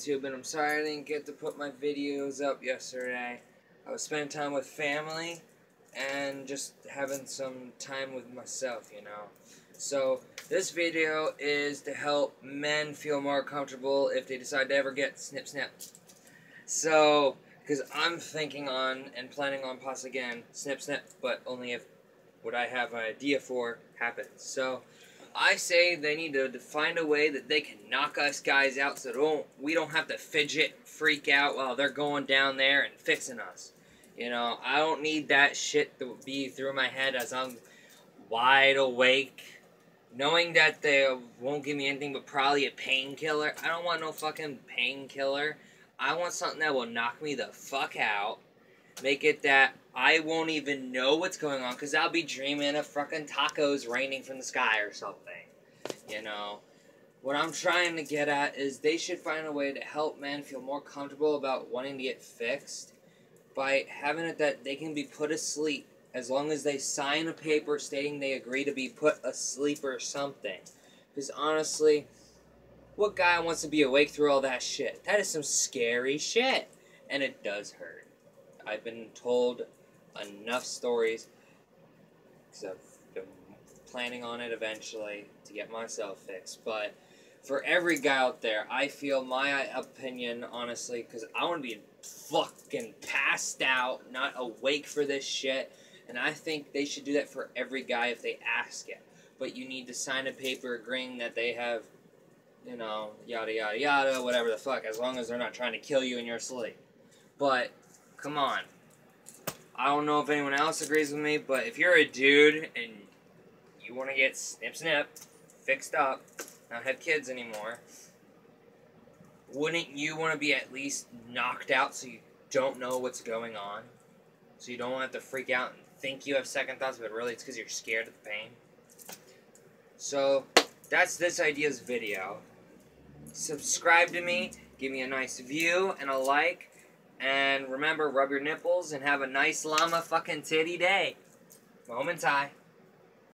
YouTube, and I'm sorry I didn't get to put my videos up yesterday. I was spending time with family and just having some time with myself, you know. So, this video is to help men feel more comfortable if they decide to ever get snip snip. So, because I'm thinking on and planning on possibly again snip snip, but only if what I have an idea for happens. So, I say they need to find a way that they can knock us guys out so don't we don't have to fidget freak out while they're going down there and fixing us. You know, I don't need that shit to be through my head as I'm wide awake. Knowing that they won't give me anything but probably a painkiller. I don't want no fucking painkiller. I want something that will knock me the fuck out. Make it that I won't even know what's going on because I'll be dreaming of fucking tacos raining from the sky or something. You know? What I'm trying to get at is they should find a way to help men feel more comfortable about wanting to get fixed by having it that they can be put asleep as long as they sign a paper stating they agree to be put asleep or something. Because honestly, what guy wants to be awake through all that shit? That is some scary shit. And it does hurt. I've been told enough stories because I've been planning on it eventually to get myself fixed. But for every guy out there, I feel my opinion, honestly, because I want to be fucking passed out, not awake for this shit. And I think they should do that for every guy if they ask it. But you need to sign a paper agreeing that they have, you know, yada yada yada, whatever the fuck, as long as they're not trying to kill you in your sleep. But, come on. I don't know if anyone else agrees with me, but if you're a dude and you want to get snip snip, fixed up, not have kids anymore, wouldn't you want to be at least knocked out so you don't know what's going on? So you don't have to freak out and think you have second thoughts, but really it's because you're scared of the pain? So, that's this idea's video. Subscribe to me, give me a nice view and a like, and remember, rub your nipples and have a nice llama fucking titty day. Moment tie.